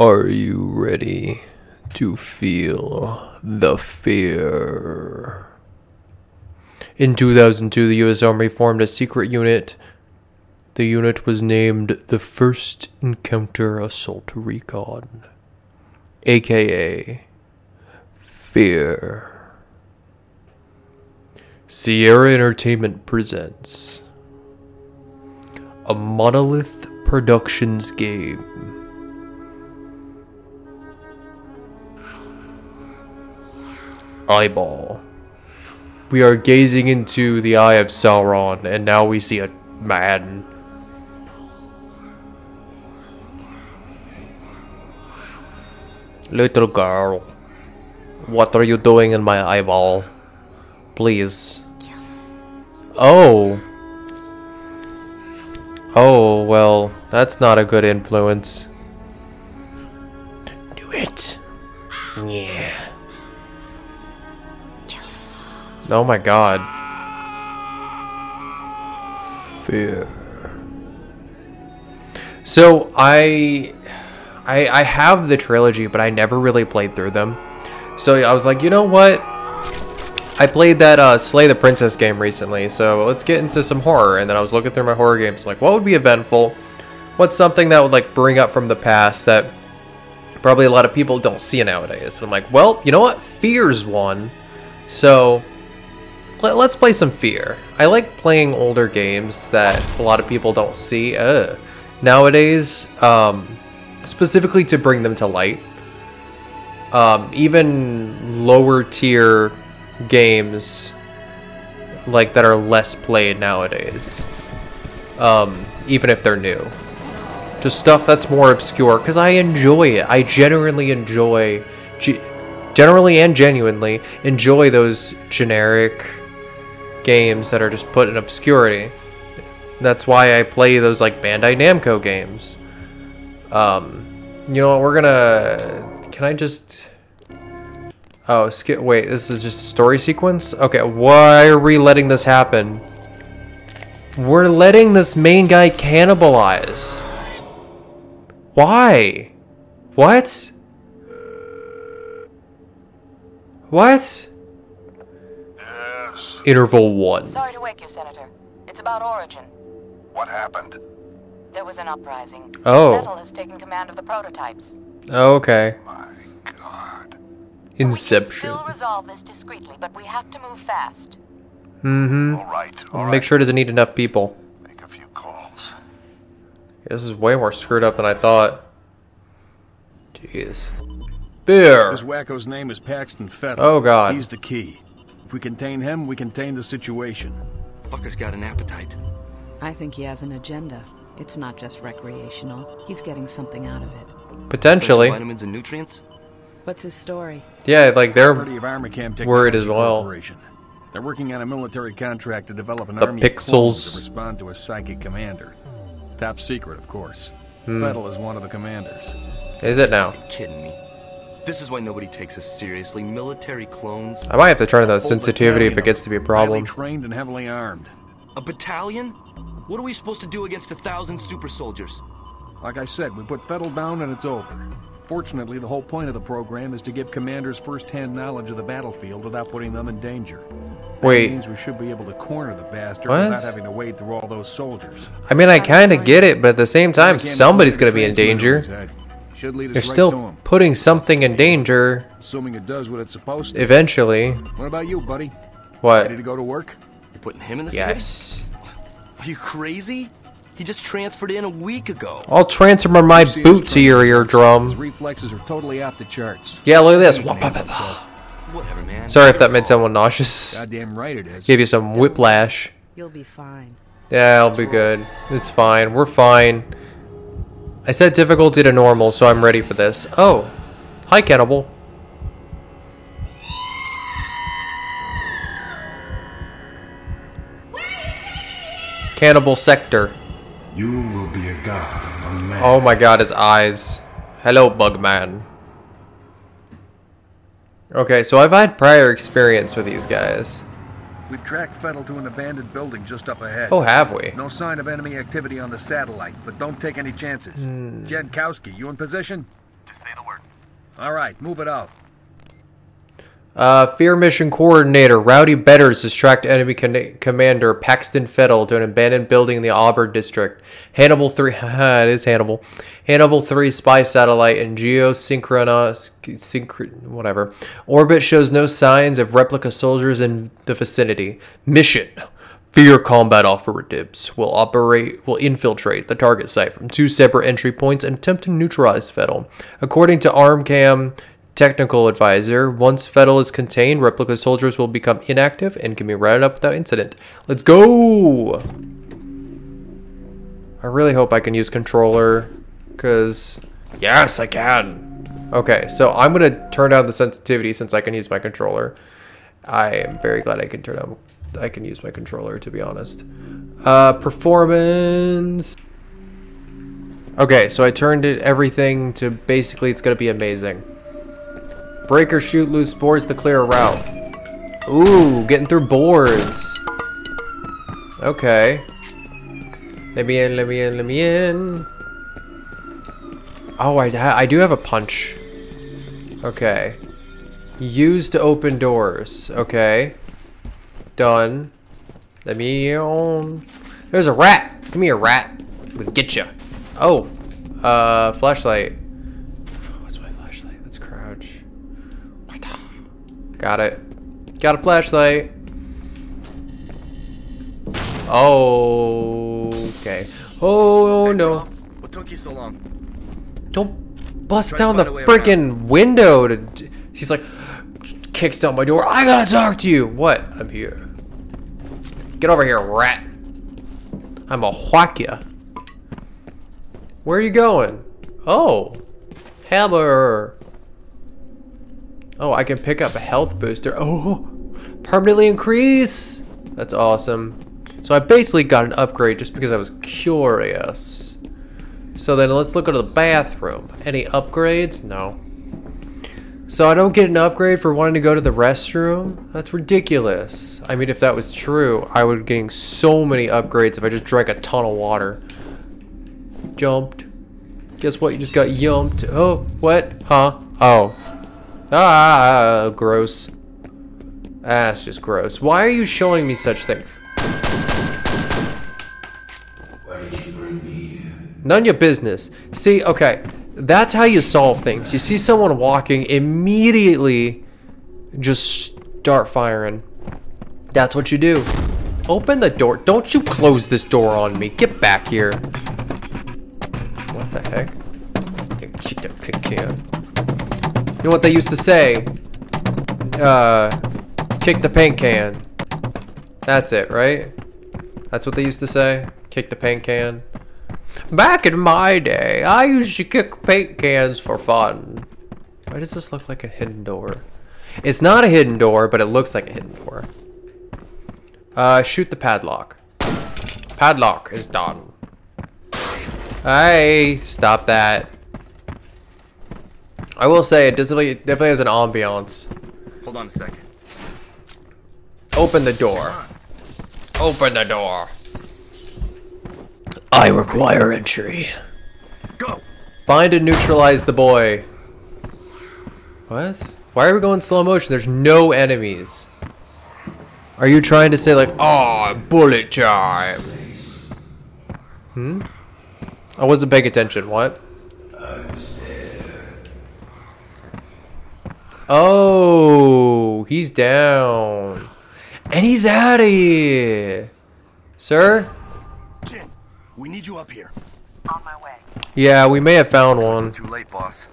Are you ready to feel the fear? In 2002, the U.S. Army formed a secret unit. The unit was named the First Encounter Assault Recon, aka Fear. Sierra Entertainment presents a Monolith Productions game. Eyeball. We are gazing into the eye of Sauron, and now we see a man. Little girl, what are you doing in my eyeball? Please. Oh. Oh, well, that's not a good influence. Do it. Yeah. Oh my god. Fear. So I, I I have the trilogy, but I never really played through them. So I was like, you know what? I played that uh, Slay the Princess game recently, so let's get into some horror. And then I was looking through my horror games, like, what would be eventful? What's something that would like bring up from the past that probably a lot of people don't see nowadays? And I'm like, well, you know what? Fear's one. So let, us play some Fear. I like playing older games that a lot of people don't see nowadays, um, specifically to bring them to light. Um, even lower tier games like that are less played nowadays, um, even if they're new. Just stuff that's more obscure because I enjoy it. I genuinely enjoy, generally and genuinely enjoy those generic games that are just put in obscurity. That's why I play those like Bandai Namco games. Um, you know what? We're gonna. Can I just? Oh, skip. Wait, this is just a story sequence. Okay, why are we letting this happen? We're letting this main guy cannibalize. Why? What? What? Interval 1. Sorry to wake you, Senator. It's about Origin. What happened? There was an uprising. Oh. Fettel has taken command of the prototypes. Okay. My god. Inception. We can still resolve this discreetly, but we have to move fast. Mm-hmm. All right, all Make right. sure it doesn't need enough people. Make a few calls. This is way more screwed up than I thought. Jeez. Beer. This wacko's name is Paxton Fettel. Oh, God. He's the key. If we contain him, we contain the situation. Fucker's got an appetite. I think he has an agenda. It's not just recreational. He's getting something out of it. Potentially. Essential vitamins and nutrients? What's his story? Yeah, like they're Property of Armacham worried as well. They're working on a military contract to develop an The army pixels. to respond to a psychic commander. Top secret, of course. Hmm. Fettel is one of the commanders. Is it now? Fucking kidding me. This is why nobody takes us seriously. Military clones. I might have to turn that sensitivity if it gets to be a of problem. Highly trained and heavily armed. A battalion? What are we supposed to do against a thousand super soldiers? Like I said, we put Fettel down and it's over. Fortunately, the whole point of the program is to give commanders first-hand knowledge of the battlefield without putting them in danger. That Wait. means we should be able to corner the bastard What? without having to wade through all those soldiers. I mean, I kind of get it, but at the same time, somebody's going to be in danger. Should lead us You're right to still him, putting something in danger assuming it does what it's supposed to. eventually. What about you, buddy? What? Ready What? to go to work? You're putting him in the Yes. field? Are you crazy? He just transferred in a week ago. I'll transfer my You boot to your training. His reflexes are totally off the charts. Yeah, look at this. He can handle himself. Whatever, man. Sorry if that made someone nauseous. Goddamn right it is. Gave you some whiplash. You'll be fine. Yeah, I'll be good. It's fine. We're fine. I set difficulty to normal, so I'm ready for this. Oh. Hi, Cannibal. Cannibal Sector. You will be a god among men. Oh my god, his eyes. Hello, Bugman. Okay, so I've had prior experience with these guys. We've tracked Fettel to an abandoned building just up ahead. Oh, have we? No sign of enemy activity on the satellite, but don't take any chances. Hmm. Jankowski, you in position? Just say the word. All right, move it out. Uh, Fear Mission Coordinator Rowdy Betters has tracked enemy con- commander Paxton Fettel to an abandoned building in the Auburn district. Hannibal 3, it is Hannibal. Hannibal 3 spy satellite and geosynchronous, synchro, whatever. Orbit shows no signs of replica soldiers in the vicinity. Mission. Fear combat operatives will operate will infiltrate the target site from two separate entry points and attempt to neutralize Fettel. According to Armacham technical advisor, once Fettel is contained, replica soldiers will become inactive and can be rounded up without incident. Let's go! I really hope I can use controller, because yes, I can. Okay, so I'm gonna turn down the sensitivity since I can use my controller. I am very glad I can turn on. I can use my controller to be honest. Uh, performance. Okay, so I turned it everything to basically it's gonna be amazing. Break or shoot loose boards to clear a route. Ooh, getting through boards. Okay. Let me in, let me in, let me in. Oh, I, I do have a punch. Okay. Use to open doors. Okay. Done. Let me on. There's a rat. Come here, rat. We'll get you. Oh. Uh, flashlight. What's my flashlight? Let's crouch. Got it. Got a flashlight. Oh. Okay. Oh no. What took you so long? Don't bust down the find a way freaking window to. d- He's like, kicks down my door. I gotta talk to you. What? I'm here. Get over here, rat. I'm a whack ya. Where are you going? Oh, hammer. Oh, I can pick up a health booster. Oh, permanently increase. That's awesome. So I basically got an upgrade just because I was curious. So then let's look at the bathroom. Any upgrades? No. So I don't get an upgrade for wanting to go to the restroom? That's ridiculous. I mean, if that was true, I would be getting so many upgrades if I just drank a ton of water. Jumped. Guess what? You just got yumped. Oh, what? Huh? Oh. Ah, gross. That's just gross. Why are you showing me such things? Why did you bring me here? None of your business. See, okay, that's how you solve things. You see someone walking, immediately just start firing. That's what you do. Open the door. Don't you close this door on me. Get back here. What the heck? Know what they used to say? Uh, kick the paint can. That's it, right? That's what they used to say? Kick the paint can. Back in my day, I used to kick paint cans for fun. Why does this look like a hidden door? It's not a hidden door, but it looks like a hidden door. Uh, shoot the padlock. Padlock is done. Hey, stop that. I will say, it definitely, definitely has an ambiance. Hold on a second. Open the door. Open the door. I require entry. Go! Find and neutralize the boy. What? Why are we going slow motion? There's no enemies. Are you trying to say like, oh, bullet time? Hmm? I wasn't paying attention. What? Oh, he's down. And he's out of here. Sir? Jin, we need you up here. On my way. Yeah, we may have found one. Too late, boss.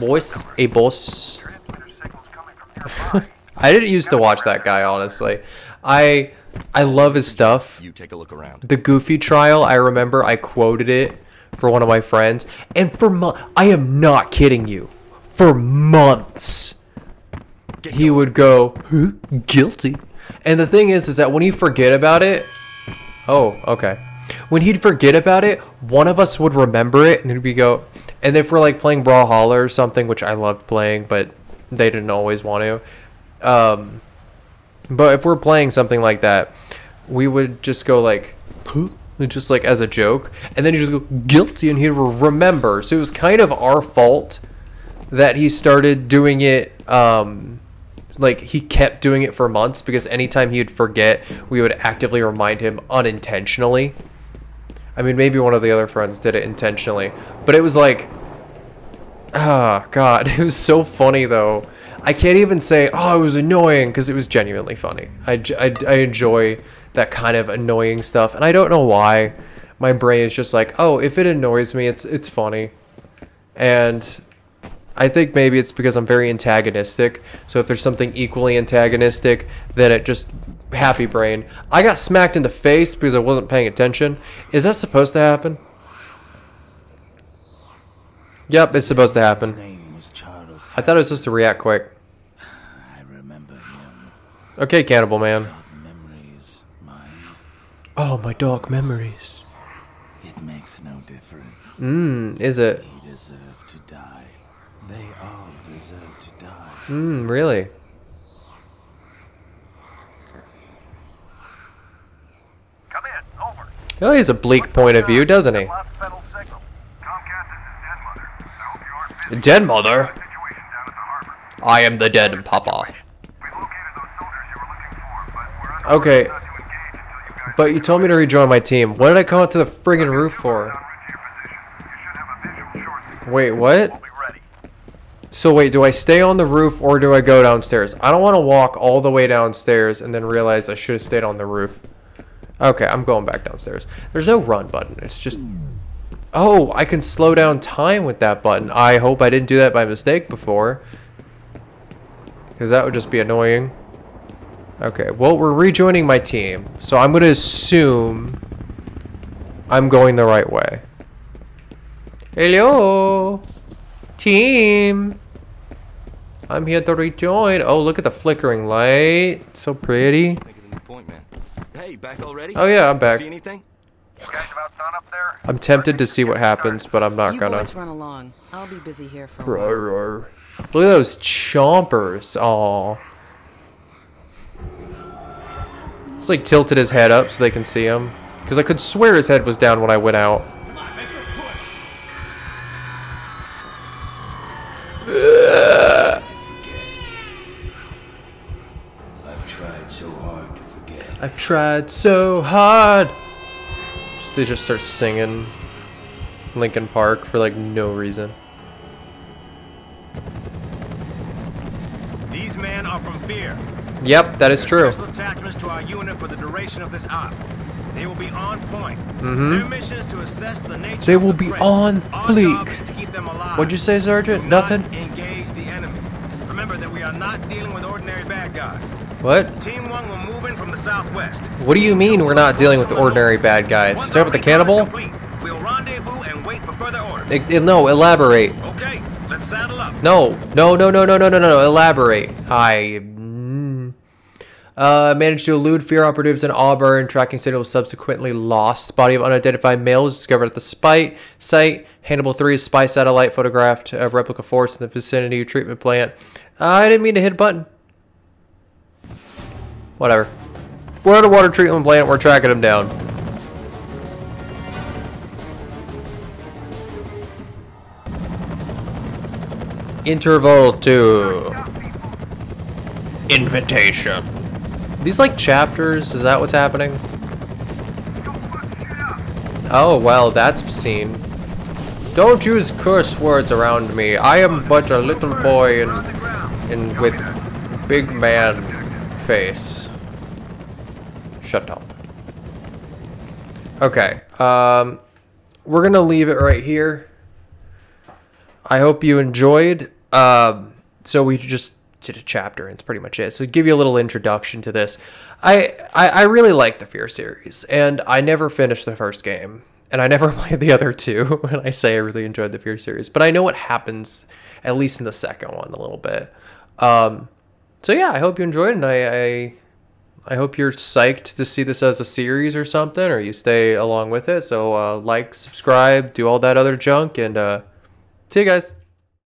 Boss? A boss? Transmitter signals coming from nearby. I didn't used to watch that guy, honestly. I I love his stuff. You take a look around. The Goofy trial, I remember I quoted it for one of my friends, and for mo- I am not kidding you. For months, he would go "Huh? guilty, and the thing is, is that when he forget about it, oh, okay, when he'd forget about it, one of us would remember it, and then we go, and if we're like playing Brawlhalla or something, which I loved playing, but they didn't always want to, um, but if we're playing something like that, we would just go like, huh? just like as a joke, and then you just go guilty, and he'd remember. So it was kind of our fault that he started doing it um like he kept doing it for months because anytime he would forget, we would actively remind him unintentionally. I mean, maybe one of the other friends did it intentionally, but it was like, oh god, it was so funny though. I can't even say, oh, it was annoying because it was genuinely funny. I, I enjoy that kind of annoying stuff, and I don't know why. My brain is just like, oh, if it annoys me, it's it's funny, and I think maybe it's because I'm very antagonistic. So if there's something equally antagonistic, then it just happy brain. I got smacked in the face because I wasn't paying attention. Is that supposed to happen? Yep, it's supposed to happen. His name was Charles. I thought it was just to react quick. I remember him. Okay, Cannibal Man. Dark memories, mine. Oh, my dark memories. It makes no difference. Mmm, is it? Mm, really? Come in, over. He really has a bleak point of view, doesn't he? Dead mother? I am the dead papa. Okay. But you told me to rejoin my team. What did I come out to the friggin' roof for? Wait, what? So wait, do I stay on the roof or do I go downstairs? I don't want to walk all the way downstairs and then realize I should have stayed on the roof. Okay, I'm going back downstairs. There's no run button. It's just... Oh, I can slow down time with that button. I hope I didn't do that by mistake before. Because that would just be annoying. Okay, well, we're rejoining my team. So I'm going to assume I'm going the right way. Hello? Team! I'm here to rejoin. Oh, look at the flickering light. So pretty. Think of the new point. Hey, back already? Oh yeah, I'm back. See anything? You guys about done up there? I'm tempted to see what happens, but I'm not you gonna. boys run along. I'll be busy here for a while. Roar, roar. Look at those chompers. Aw. It's like tilted his head up so they can see him. Because I could swear his head was down when I went out. I've tried so hard. Just they just start singing Linkin Park for like no reason. These men are from Fear. Yep, that is true. Special attachments to our unit for the duration of this op. They will be on point. Mm-hmm. Their mission is to assess the nature They will the be on bleak. job is to keep them alive. What'd you say, Sergeant? Nothing? bad. What? Team one will move in from the southwest. What do you mean we're not dealing with the ordinary bad guys? Is that with the cannibal? Complete, we'll rendezvous and wait for further orders. It, it, eh, no, elaborate. Okay, let's saddle up. No, no, no, no, no, no, no, no. Elaborate. I. Mm. Uh, managed to elude fear operatives in Auburn. Tracking signal was subsequently lost. Body of unidentified male was discovered at the spite site. Hannibal 3's spy satellite photographed a replica force in the vicinity of treatment plant. Uh, I didn't mean to hit a button. Whatever. We're at a water treatment plant. We're tracking him down. Interval 2. Invitation. These like chapters, is that what's happening? Oh, well, that's obscene. Don't use curse words around me. I am but a little boy in, in with big man face. Shut up. Okay, um, we're gonna leave it right here. I hope you enjoyed. Um, so we just did a chapter, and it's pretty much it. So give you a little introduction to this. I, I I really like the Fear series, and I never finished the first game, and I never played the other two. When I say I really enjoyed the Fear series, but I know what happens at least in the second one a little bit. Um, so yeah, I hope you enjoyed, and I, I I hope you're psyched to see this as a series or something, or you stay along with it. So uh, like, subscribe, do all that other junk, and uh, see you guys.